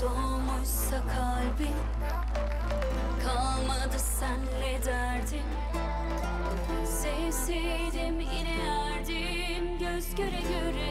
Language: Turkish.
soğumuşsa kalbim Kalmadı senle derdim Sevseydim yine erdim Göz göre göre